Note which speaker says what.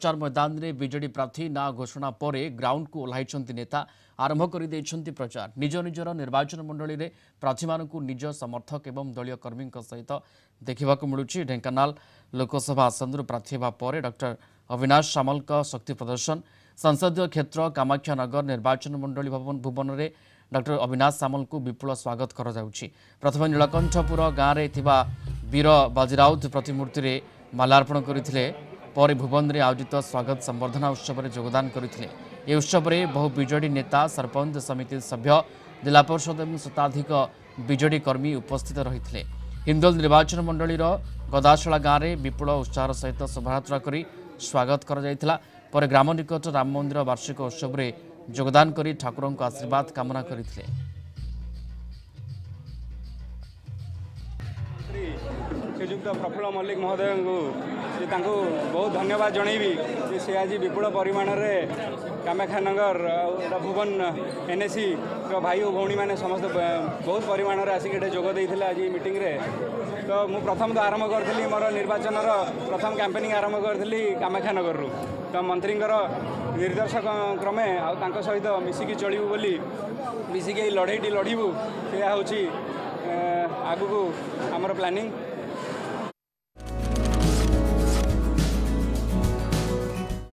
Speaker 1: ପ୍ରଚାର ମୈଦାନରେ ବିଜେଡି ପ୍ରାର୍ଥୀ ନାଁ ଘୋଷଣା ପରେ ଗ୍ରାଉଣ୍ଡକୁ ଓହ୍ଲାଇଛନ୍ତି ନେତା ଆରମ୍ଭ କରିଦେଇଛନ୍ତି ପ୍ରଚାର ନିଜ ନିଜର ନିର୍ବାଚନ ମଣ୍ଡଳୀରେ ପ୍ରାର୍ଥୀମାନଙ୍କୁ ନିଜ ସମର୍ଥକ ଏବଂ ଦଳୀୟ କର୍ମୀଙ୍କ ସହିତ ଦେଖିବାକୁ ମିଳୁଛି। ଢେଙ୍କାନାଳ ଲୋକସଭା ଆସନରୁ ପ୍ରାର୍ଥୀ ହେବା ପରେ ଡକ୍ଟର ଅବିନାଶ ସାମଲଙ୍କ ଶକ୍ତି ପ୍ରଦର୍ଶନ। ସଂସଦୀୟ କ୍ଷେତ୍ର କାମାକ୍ଷାନଗର ନିର୍ବାଚନ ମଣ୍ଡଳୀ ଭବନ ଭୁବନରେ ଡକ୍ଟର ଅବିନାଶ ସାମଲଙ୍କୁ ବିପୁଳ ସ୍ୱାଗତ କରାଯାଉଛି। ପ୍ରଥମେ ନୀଳକଣ୍ଠପୁର ଗାଁରେ ଥିବା ବୀର ବାଜିରାଉତ ପ୍ରତିମୂର୍ତ୍ତିରେ ମାଲ୍ୟାର୍ପଣ କରିଥିଲେ ପରେ ଭୁବନରେ ଆୟୋଜିତ ସ୍ୱାଗତ ସମ୍ବର୍ଦ୍ଧନା ଉତ୍ସବରେ ଯୋଗଦାନ କରିଥିଲେ। ଏହି ଉତ୍ସବରେ ବହୁ ବିଜେଡି ନେତା ସରପଞ୍ଚ ସମିତି ସଭ୍ୟ ଜିଲ୍ଲା ପରିଷଦ ଏବଂ ଶତାଧିକ ବିଜେଡି କର୍ମୀ ଉପସ୍ଥିତ ରହିଥିଲେ। ହିନ୍ଦୋଲ ନିର୍ବାଚନ ମଣ୍ଡଳୀର ଗଦାଶଳା ଗାଁରେ ବିପୁଳ ଉତ୍ସାହର ସହିତ ଶୋଭାଯାତ୍ରା କରି ସ୍ୱାଗତ କରାଯାଇଥିଲା। ପରେ ଗ୍ରାମ ନିକଟ ରାମ ମନ୍ଦିର ବାର୍ଷିକ ଉତ୍ସବରେ ଯୋଗଦାନ କରି ଠାକୁରଙ୍କ ଆଶୀର୍ବାଦ କାମନା କରିଥିଲେ।
Speaker 2: ଶ୍ରୀଯୁକ୍ତ ପ୍ରଫୁଲ୍ଲ ମଲ୍ଲିକ ମହୋଦୟଙ୍କୁ ସେ ତାଙ୍କୁ ବହୁତ ଧନ୍ୟବାଦ ଜଣେଇବି ଯେ ସେ ଆଜି ବିପୁଳ ପରିମାଣରେ କାମାକ୍ଷାନଗର ଆଉ ଏଇଟା ଭୁବନ ଏନ୍ଏସିର ଭାଇ ଓ ଭଉଣୀମାନେ ସମସ୍ତେ ବହୁତ ପରିମାଣରେ ଆସିକି ଏଠି ଯୋଗ ଦେଇଥିଲେ ଆଜି ମିଟିଂରେ ତ ମୁଁ ପ୍ରଥମ ତ ଆରମ୍ଭ କରିଥିଲି ମୋର ନିର୍ବାଚନର ପ୍ରଥମ କ୍ୟାମ୍ପେନିଂ ଆରମ୍ଭ କରିଥିଲି କାମାକ୍ଷାନଗରରୁ। ତ ମନ୍ତ୍ରୀଙ୍କର ନିର୍ଦ୍ଦେଶକ କ୍ରମେ ଆଉ ତାଙ୍କ ସହିତ ମିଶିକି ଚଳିବୁ ବୋଲି ମିଶିକି ଏଇ ଲଢ଼େଇଟି ଲଢ଼ିବୁ ସେଇଆ ହେଉଛି ଆଗକୁ ଆମର ପ୍ଲାନିଂ